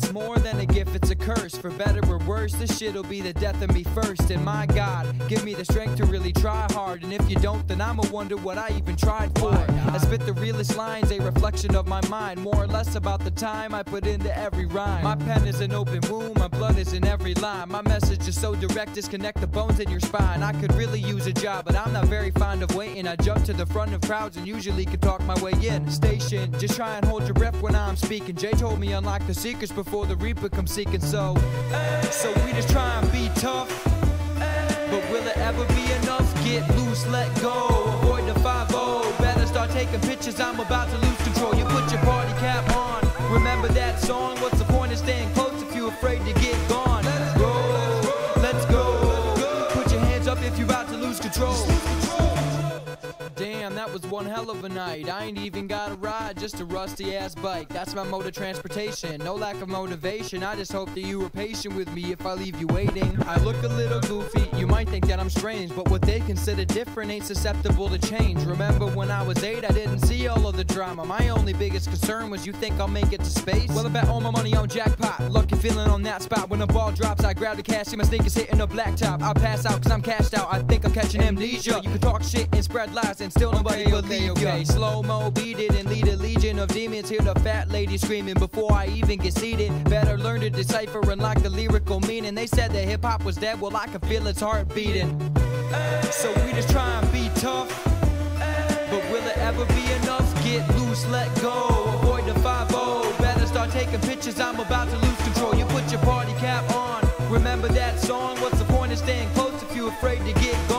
It's more than a gift for better or worse, this shit'll be the death of me first. And my God, give me the strength to really try hard. And if you don't, then I'ma wonder what I even tried for. I spit the realest lines, a reflection of my mind. More or less about the time I put into every rhyme. My pen is an open wound, my blood is in every line. My message is so direct, disconnect the bones in your spine. I could really use a job, but I'm not very fond of waiting. I jump to the front of crowds and usually can talk my way in. Station, just try and hold your breath when I'm speaking. Jay told me unlock the secrets before the Reaper comes seeking. So, so we just try and be tough. But will it ever be enough? Get loose, let go. Avoid the 5 -0. Better start taking pictures, I'm about to lose control. You put your party cap on. Remember that song? What's the point of staying close if you're afraid to get gone? Let's go, let's go. Put your hands up if you're about to lose control. That was one hell of a night. I ain't even got a ride, just a rusty ass bike. That's my mode of transportation. No lack of motivation. I just hope that you were patient with me if I leave you waiting. I look a little goofy, might think that I'm strange, but what they consider different ain't susceptible to change. Remember when I was eight, I didn't see all of the drama. My only biggest concern was you think I'll make it to space? Well, I bet all my money on jackpot. Lucky feeling on that spot. When the ball drops, I grab the cash, see my sneakers hitting the blacktop. I'll pass out cause I'm cashed out. I think I'm catching amnesia. You can talk shit and spread lies and still nobody Okay, believe okay, okay. ya. Slow mo beat it and lead a of demons. Hear the fat lady screaming before I even get seated. Better learn to decipher and like the lyrical meaning. They said that hip hop was dead, well I can feel its heart beating. So we just try and be tough. But will it ever be enough? Get loose, let go. Avoid the 5 Better start taking pictures, I'm about to lose control. You put your party cap on. Remember that song? What's the point of staying close if you're afraid to get gone?